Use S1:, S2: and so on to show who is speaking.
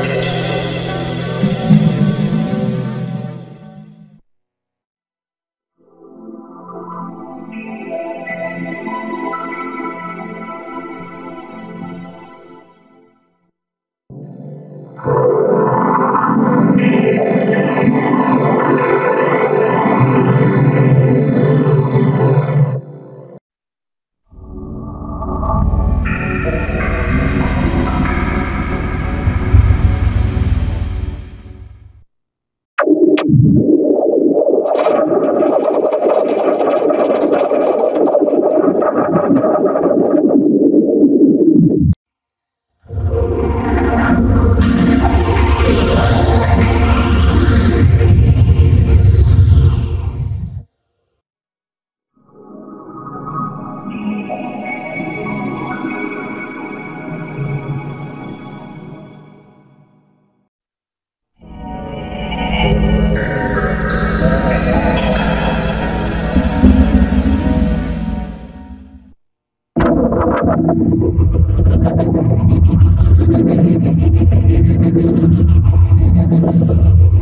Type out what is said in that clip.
S1: Thank you.
S2: Thank